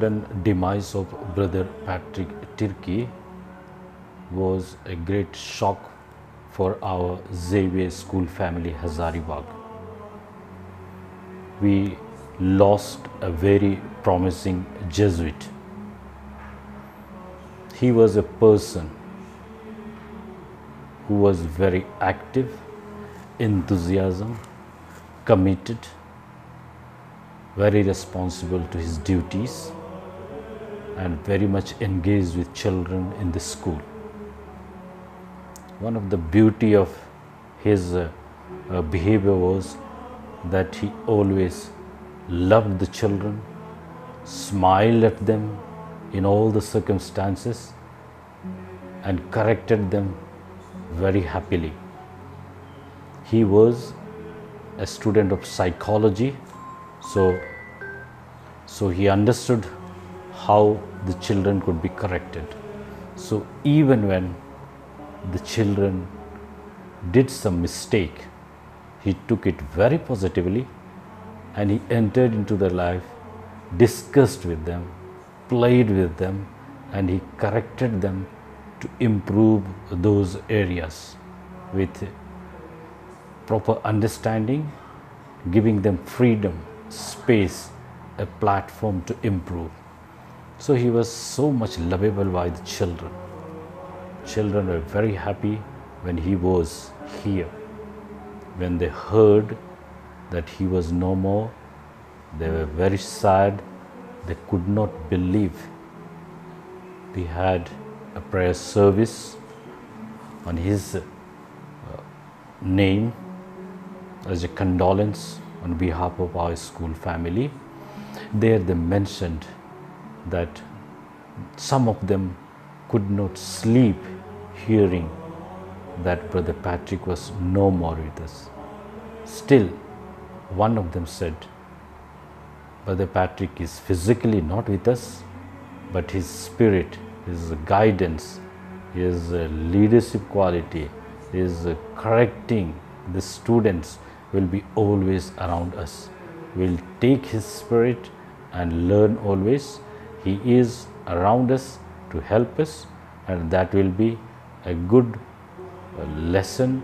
sudden demise of Brother Patrick Tirkey was a great shock for our Xavier School family Hazaribagh. We lost a very promising Jesuit. He was a person who was very active, enthusiasm, committed, very responsible to his duties and very much engaged with children in the school. One of the beauty of his uh, uh, behavior was that he always loved the children, smiled at them in all the circumstances and corrected them very happily. He was a student of psychology so so he understood how the children could be corrected so even when the children did some mistake he took it very positively and he entered into their life discussed with them played with them and he corrected them to improve those areas with proper understanding giving them freedom space, a platform to improve. So he was so much lovable by the children. Children were very happy when he was here. When they heard that he was no more, they were very sad. They could not believe. We had a prayer service on his uh, name as a condolence on behalf of our school family. There they mentioned that some of them could not sleep hearing that Brother Patrick was no more with us. Still, one of them said, Brother Patrick is physically not with us, but his spirit, his guidance, his uh, leadership quality, his uh, correcting the students will be always around us. We'll take His Spirit and learn always. He is around us to help us, and that will be a good uh, lesson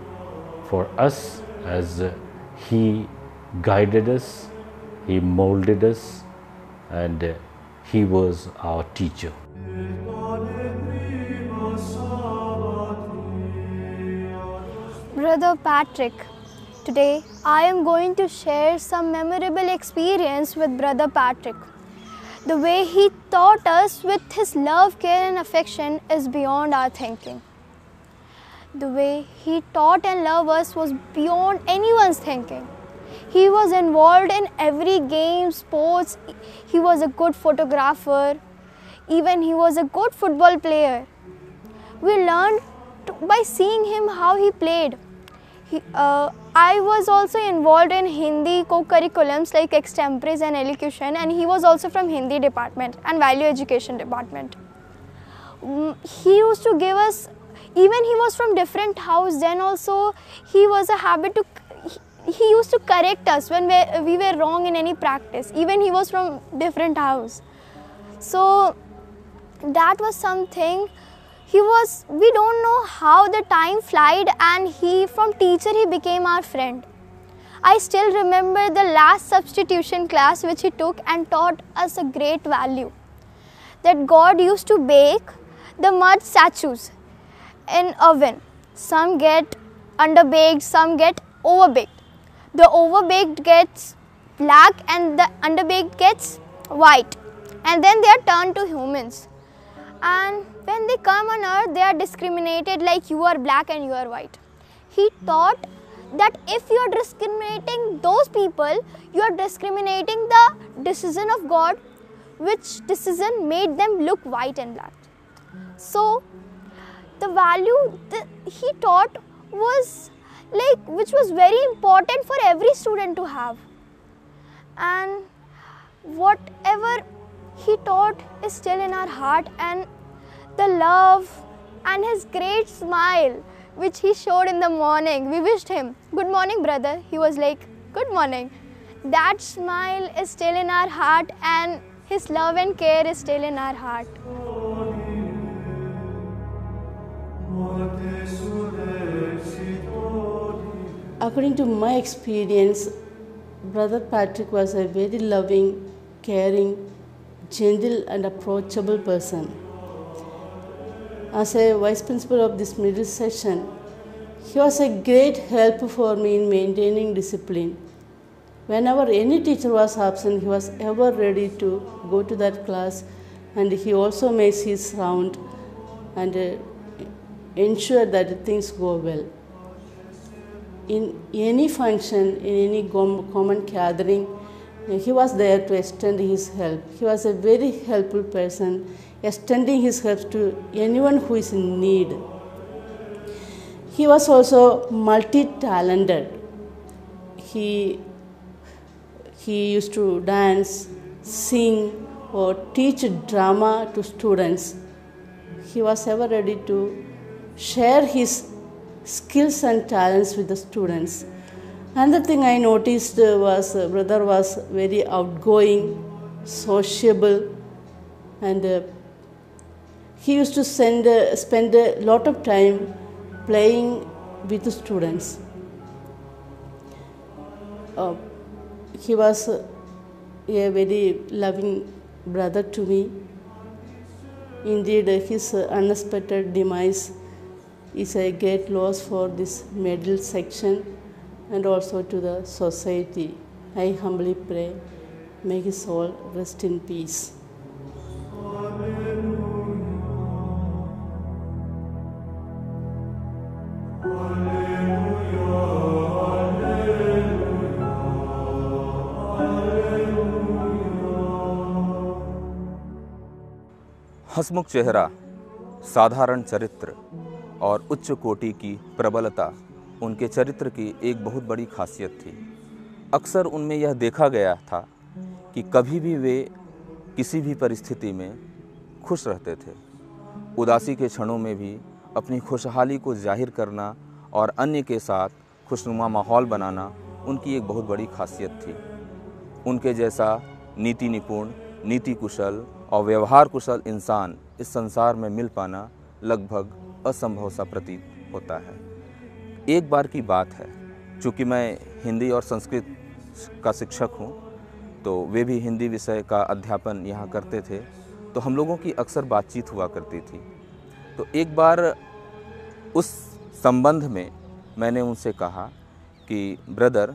for us as uh, He guided us, He molded us, and uh, He was our teacher. Brother Patrick, today I am going to share some memorable experience with Brother Patrick. The way he taught us with his love, care, and affection is beyond our thinking. The way he taught and loved us was beyond anyone's thinking. He was involved in every game, sports, he was a good photographer, even he was a good football player. We learned by seeing him how he played. Uh, I was also involved in Hindi co-curriculums like extemporaries and elocution and he was also from Hindi department and value education department. Mm, he used to give us, even he was from different house then also he was a habit to, he, he used to correct us when we, we were wrong in any practice. Even he was from different house. So that was something he was we don't know how the time flied and he from teacher he became our friend. I still remember the last substitution class which he took and taught us a great value. That god used to bake the mud statues in oven. Some get underbaked some get overbaked. The overbaked gets black and the underbaked gets white. And then they are turned to humans. And when they come on earth they are discriminated like you are black and you are white. He taught that if you are discriminating those people you are discriminating the decision of god which decision made them look white and black. So the value that he taught was like which was very important for every student to have. And whatever he taught is still in our heart and the love and his great smile which he showed in the morning. We wished him, Good morning, brother. He was like, Good morning. That smile is still in our heart and His love and care is still in our heart. According to my experience, Brother Patrick was a very loving, caring, gentle, and approachable person. As a vice principal of this middle session, he was a great help for me in maintaining discipline. Whenever any teacher was absent, he was ever ready to go to that class and he also makes his round and uh, ensure that things go well. In any function, in any com- common gathering, he was there to extend his help. He was a very helpful person, extending his help to anyone who is in need. He was also multi-talented. He he used to dance, sing, or teach drama to students. He was ever ready to share his skills and talents with the students. Another thing I noticed was uh, brother was very outgoing, sociable, and uh, he used to send, uh, spend a lot of time playing with the students. Uh, he was a very loving brother to me. Indeed, his unexpected demise is a great loss for this middle section and also to the society. I humbly pray, may his soul rest in peace. हसमुख चेहरा, साधारण चरित्र और उच्च कोटि की प्रबलता उनके चरित्र की एक बहुत बड़ी खासियत थी। अक्सर उनमें यह देखा गया था कि कभी भी वे किसी भी परिस्थिति में खुश रहते थे। उदासी के क्षणों में भी अपनी खुशहाली को ज़ाहिर करना और अन्य के साथ खुशनुमा माहौल बनाना उनकी एक बहुत बड़ी खासियत थी। उनके जैसा नीति निपुण, नीति कुशल और व्यवहार कुशल इंसान इस संसार में मिल पाना लगभग असंभव सा प्रतीत होता है। एक बार की बात है, चूँकि मैं हिंदी और संस्कृत का शिक्षक हूँ तो वे भी हिंदी विषय का अध्यापन यहाँ करते थे तो हम लोगों की अक्सर बातचीत हुआ करती थी। तो एक बार उस संबंध में मैंने उनसे कहा कि, ब्रदर,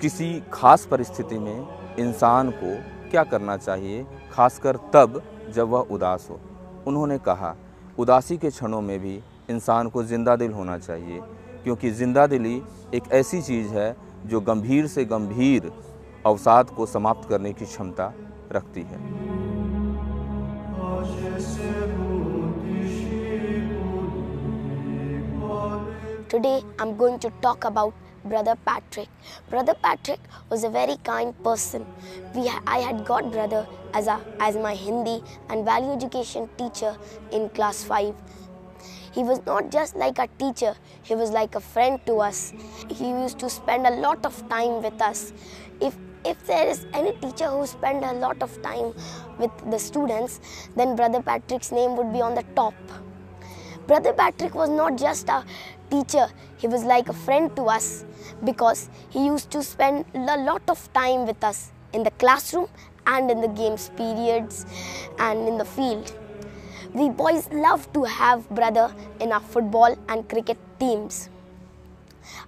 किसी खास परिस्थिति में इंसान को क्या करना चाहिए, खासकर तब जब वह उदास हो? उन्होंने कहा, उदासी के क्षणों में भी इंसान को ज़िंदा दिल होना चाहिए, क्योंकि ज़िंदा दिली एक ऐसी चीज़ है जो गंभीर से गंभीर अवसाद को समाप्त करने की क्षमता रखती है। Today, I'm going to talk about brother Patrick. Brother Patrick was a very kind person. We I had got brother as a as my Hindi and value education teacher in class 5. He was not just like a teacher, he was like a friend to us. He used to spend a lot of time with us. If if there is any teacher who spend a lot of time with the students, then brother Patrick's name would be on the top. Brother Patrick was not just a teacher, he was like a friend to us because he used to spend a lot of time with us in the classroom and in the games periods and in the field. We boys love to have brother in our football and cricket teams.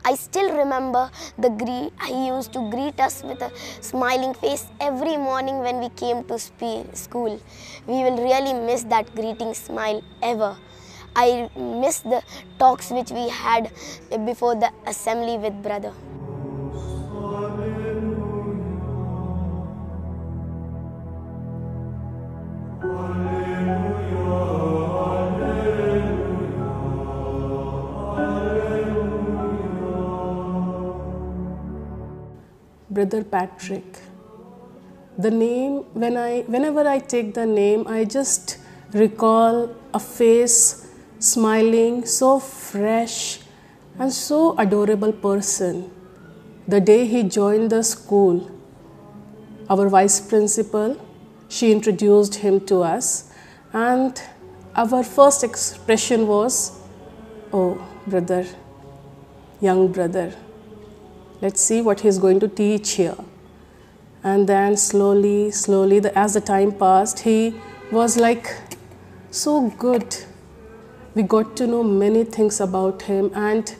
I still remember the greet he used to greet us with a smiling face every morning when we came to school. We will really miss that greeting smile ever. I miss the talks which we had before the assembly with brother. Brother Patrick. The name, when I, whenever I take the name, I just recall a face smiling, so fresh and so adorable person. The day he joined the school, our vice principal she introduced him to us, and our first expression was, Oh, brother, young brother, let's see what he's going to teach here. And then slowly, slowly, the, as the time passed, he was like so good. We got to know many things about him, and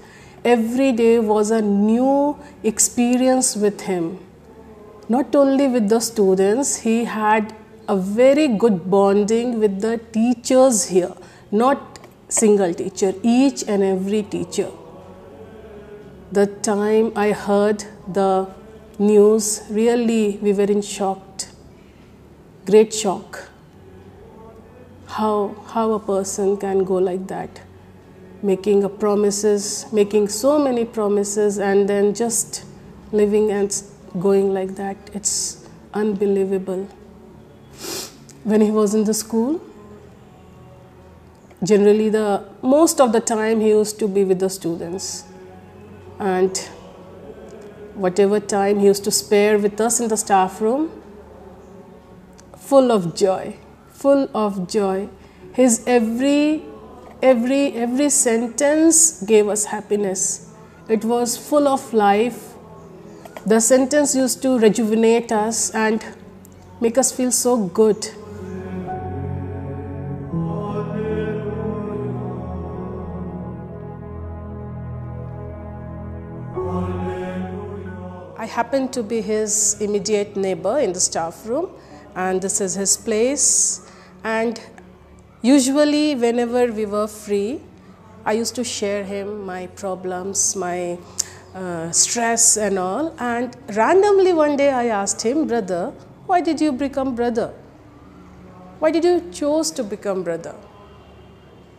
every day was a new experience with him. Not only with the students, he had a very good bonding with the teachers here, not single teacher, each and every teacher. The time I heard the news, really we were in shocked, great shock. How, how a person can go like that, making a promises, making so many promises, and then just living and going like that. It's unbelievable. When he was in the school generally the most of the time he used to be with the students. And whatever time he used to spare with us in the staff room full of joy full of joy. His every every every sentence gave us happiness. It was full of life. The sentence used to rejuvenate us and make us feel so good. I happened to be his immediate neighbor in the staff room, and this is his place. And usually, whenever we were free, I used to share him my problems, my uh, stress, and all. And randomly one day, I asked him, Brother, why did you become brother? Why did you choose to become brother?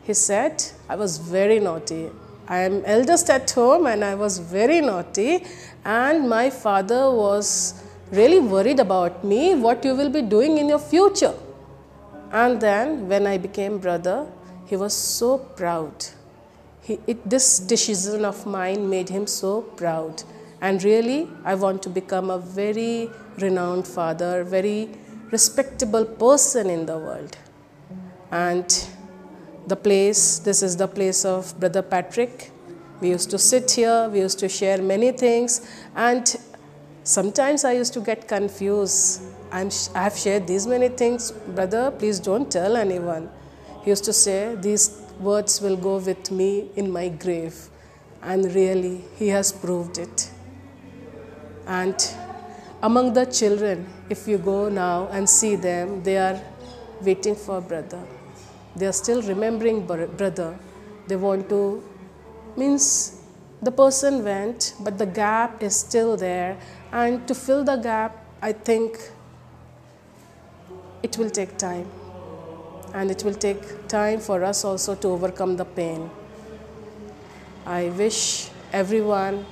He said, I was very naughty. I am eldest at home and I was very naughty and my father was really worried about me what you will be doing in your future. And then when I became brother, he was so proud. He, it, this decision of mine made him so proud. And really, I want to become a very renowned father, very respectable person in the world. And the place, this is the place of Brother Patrick. We used to sit here, we used to share many things, and sometimes I used to get confused. I'm, I have shared these many things, brother, please don't tell anyone. He used to say, These words will go with me in my grave. And really, he has proved it. And among the children, if you go now and see them, they are waiting for brother they are still remembering brother they want to means the person went but the gap is still there and to fill the gap i think it will take time. And it will take time for us also to overcome the pain. I wish everyone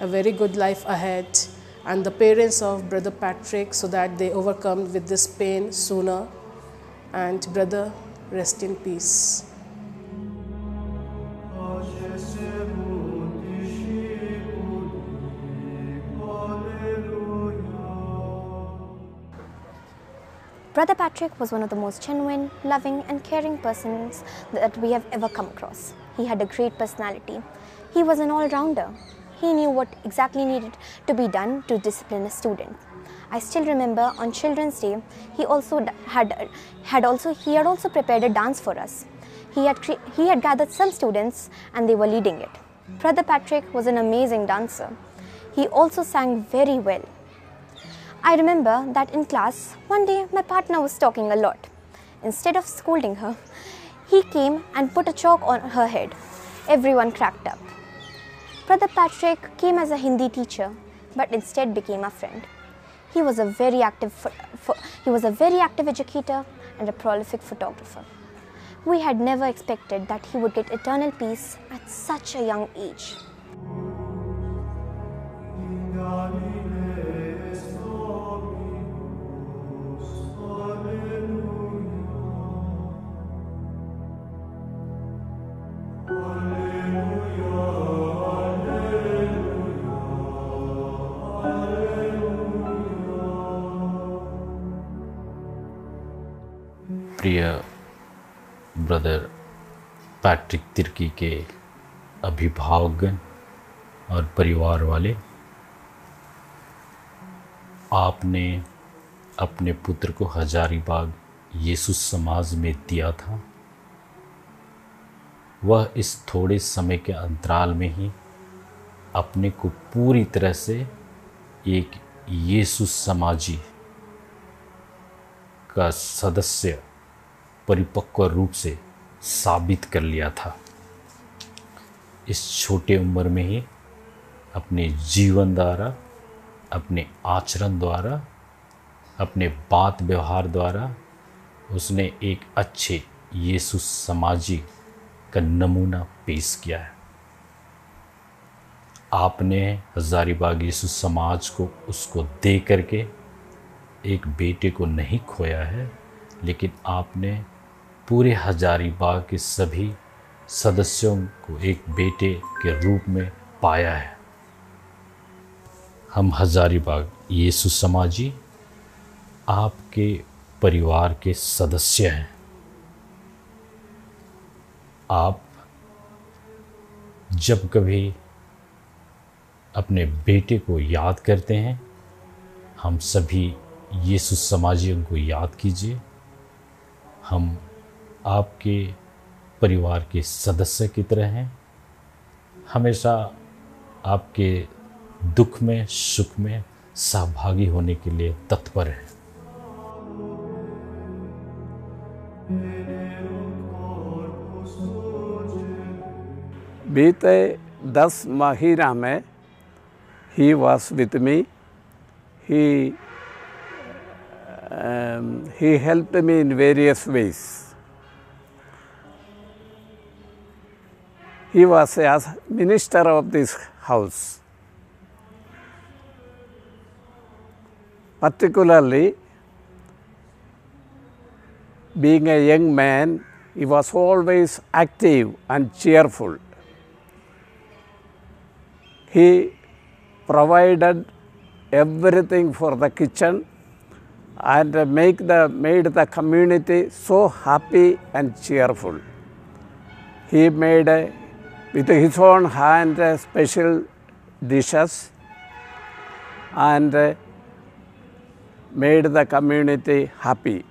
a very good life ahead and the parents of brother patrick so that they overcome with this pain sooner. And brother Rest in peace. Brother Patrick was one of the most genuine, loving, and caring persons that we have ever come across. He had a great personality. He was an all rounder. He knew what exactly needed to be done to discipline a student. I still remember on Children's Day, he also had had also he had also prepared a dance for us. He had he had gathered some students and they were leading it. Brother Patrick was an amazing dancer. He also sang very well. I remember that in class, one day my partner was talking a lot. Instead of scolding her, he came and put a chalk on her head. Everyone cracked up. Brother Patrick came as a Hindi teacher, but instead became a friend. He was a very active, he was a very active educator and a prolific photographer. We had never expected that he would get eternal peace at such a young age. Brother Patrick Tirkey के अभिभावकगण और परिवार वाले, आपने अपने पुत्र को हजारीबाग यीशु समाज में दिया था। वह इस थोड़े समय के अंतराल में ही अपने को पूरी तरह से एक यीशु समाजी का सदस्य परिपक्व रूप से साबित कर लिया था। इस छोटे उम्र में ही अपने जीवन द्वारा, अपने आचरण द्वारा, अपने बात व्यवहार द्वारा उसने एक अच्छे यीशु समाजी का नमूना पेश किया है। आपने हजारीबाग यीशु समाज को उसको दे करके एक बेटे को नहीं खोया है, लेकिन आपने पूरे हजारीबाग के सभी सदस्यों को एक बेटे के रूप में पाया है। हम हजारीबाग यीशु समाजी, आपके परिवार के सदस्य हैं। आप जब कभी अपने बेटे को याद करते हैं, हम सभी यीशु समाजियों को याद कीजिए। हम आपके परिवार के सदस्य की तरह हैं हमेशा आपके दुख में, सुख में सहभागी होने के लिए तत्पर हैं बीते दस माहिरा में ही was with me, he helped me in various ways. He was as minister of this house. Particularly, being a young man, he was always active and cheerful. He provided everything for the kitchen and make the, made the community so happy and cheerful. He made uh, with his own hand uh, special dishes and uh, made the community happy.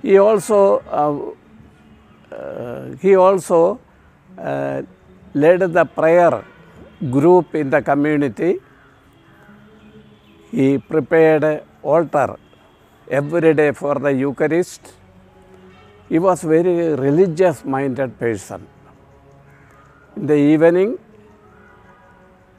He also uh, uh, he also uh, led the prayer group in the community. He prepared altar every day for the Eucharist. He was very religious minded person. In the evening,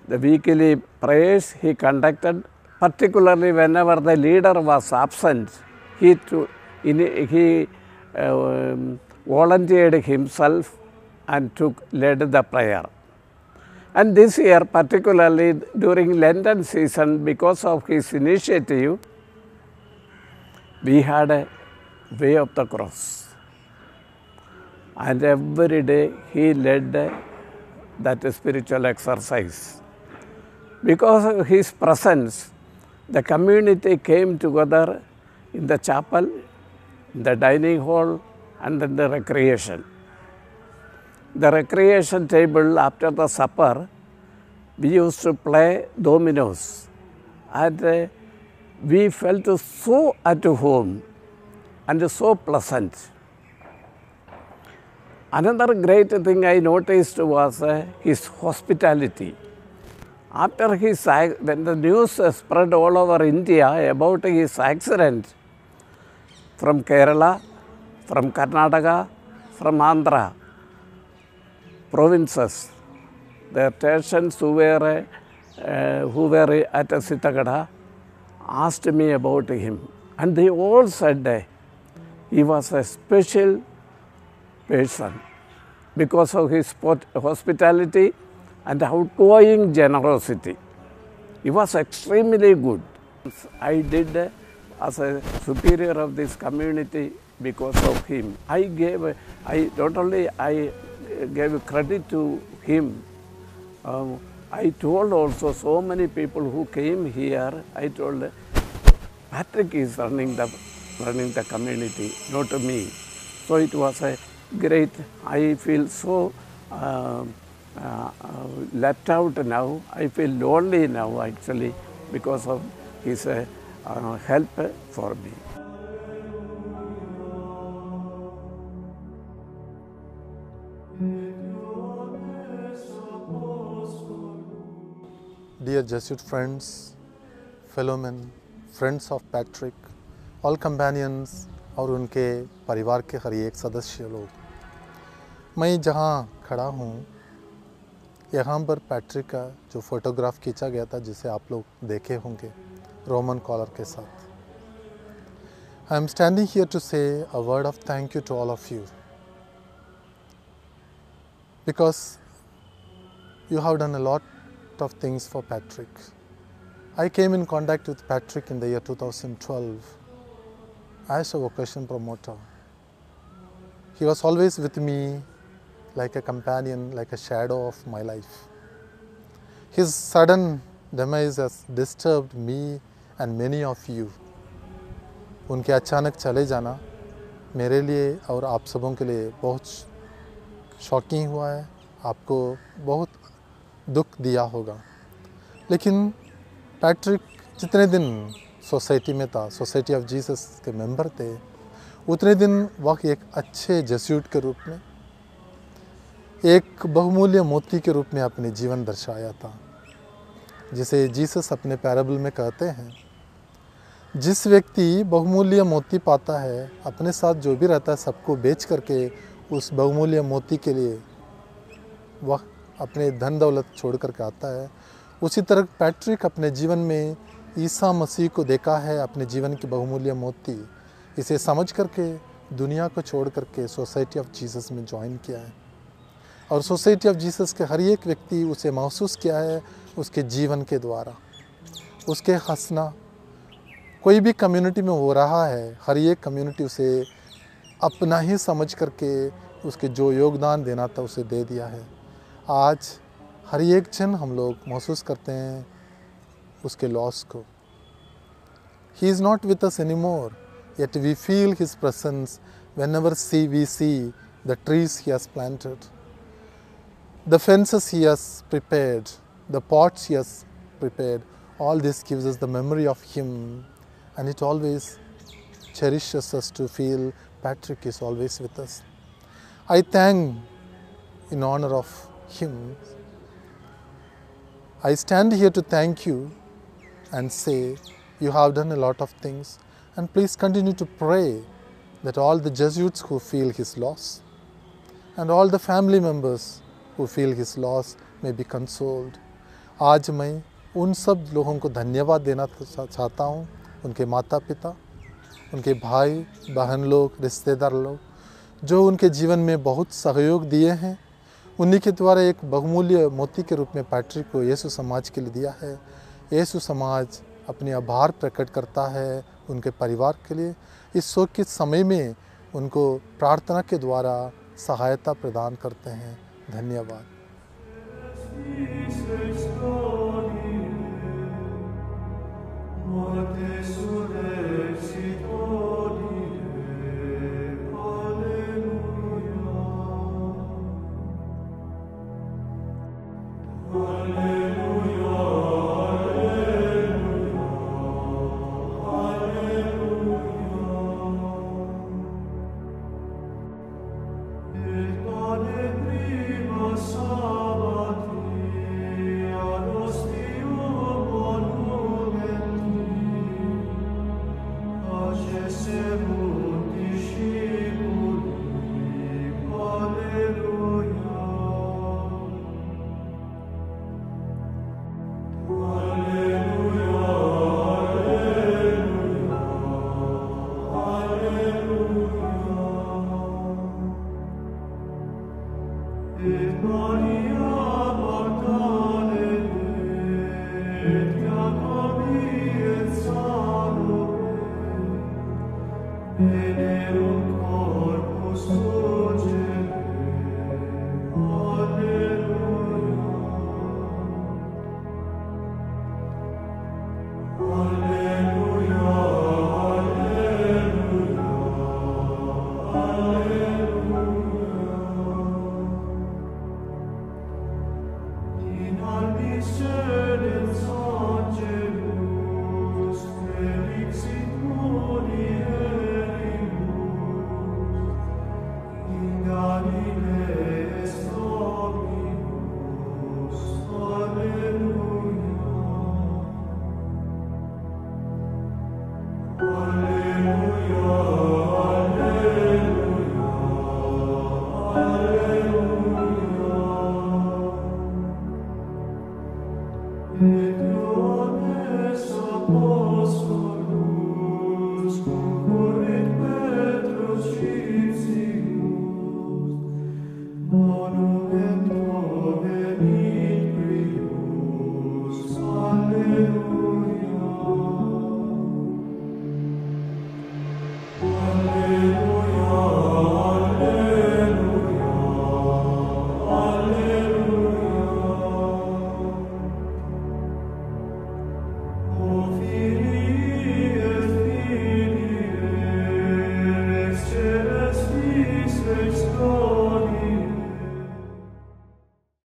the weekly prayers he conducted, particularly whenever the leader was absent, he, to, in, he uh, volunteered himself and took led the prayer. And this year, particularly during Lenten season, because of his initiative, we had a way of the cross. And every day he led that spiritual exercise. Because of his presence, the community came together in the chapel, in the dining hall, and in the recreation. The recreation table after the supper, we used to play dominoes. And uh, we felt so at home and so pleasant. Another great thing I noticed was uh, his hospitality. After his, when the news spread all over India about his accident from Kerala, from Karnataka, from Andhra provinces, the Tertians who were, uh, who were at Sitagarha asked me about him. And they all said uh, he was a special person because of his hospitality and outgoing generosity. He was extremely good. I did as a superior of this community because of him. I gave, I not only I gave credit to him, um, I told also so many people who came here, I told Patrick is running the running the community, not me. So it was a great, I feel so uh, uh, uh, left out now. I feel lonely now actually because of his uh, uh, help for me. Dear Jesuit friends, fellow men, friends of Patrick, all companions और उनके परिवार के हर एक सदस्य लोग मैं जहाँ खड़ा हूँ, यहाँ पर पैट्रिक का जो फोटोग्राफ खींचा गया था, जिसे आप लोग देखे होंगे, रोमन कॉलर के साथ। I am standing here to say a word of thank you to all of you because you have done a lot of things for Patrick I came in contact with Patrick in the year two thousand twelve as a vocation promoter he was always with me like a companion, like a shadow of my life. His sudden demise has disturbed me and many of you. उनके अचानक चले जाना मेरे लिए और आप सबों के लिए बहुत शॉकिंग हुआ है आपको बहुत दुख दिया होगा लेकिन पैट्रिक जितने दिन सोसाइटी में था सोसाइटी ऑफ़ जीसस के मेंबर थे उतने दिन वह एक अच्छे जस्यूट के रूप में एक बहुमूल्य मोती के रूप में अपने जीवन दर्शाया था, जिसे जीसस अपने पैराबल में कहते हैं। जिस व्यक्ति बहुमूल्य मोती पाता है, अपने साथ जो भी रहता है, सबको बेच करके उस बहुमूल्य मोती के लिए वह अपने धन दौलत छोड़ करके आता है। उसी तरह पैट्रिक अपने जीवन में ईसा मसीह को देखा है, अपने जीवन की बहुमूल्य मोती। इसे समझ करके दुनिया को छोड़ करके सोसाइटी ऑफ़ जीसस में ज्वाइन किया है। और सोसाइटी ऑफ़ जीसस के हर एक व्यक्ति उसे महसूस किया है उसके जीवन के द्वारा। उसके हंसना, कोई भी कम्युनिटी में हो रहा है, हर एक कम्युनिटी उसे अपना ही समझ करके उसके जो योगदान देना था उसे दे दिया है। आज हर एक जन हम लोग महसूस करते हैं उसके लॉस को। He is not with us any more yet we feel his presence whenever see we see the trees he has planted the fences he has prepared, the pots he has prepared, all this gives us the memory of him and it always cherishes us to feel Patrick is always with us. I thank in honor of him. I stand here to thank you and say you have done a lot of things and please continue to pray that all the Jesuits who feel his loss and all the family members who feel his loss may be consoled. आज मैं उन सब लोगों को धन्यवाद देना चाहता हूँ, उनके माता पिता उनके भाई, बहन लोग, रिश्तेदार लोग, जो उनके जीवन में बहुत सहयोग दिए हैं, उन्हीं के द्वारा एक बहुमूल्य मोती के रूप में पैट्रिक को यीशु समाज के लिए दिया है। यीशु समाज अपने आभार प्रकट करता है उनके परिवार के लिए। इस शोक के समय में उनको प्रार्थना के द्वारा सहायता प्रदान करते हैं। धन्यवाद Morte sudem venerum corpus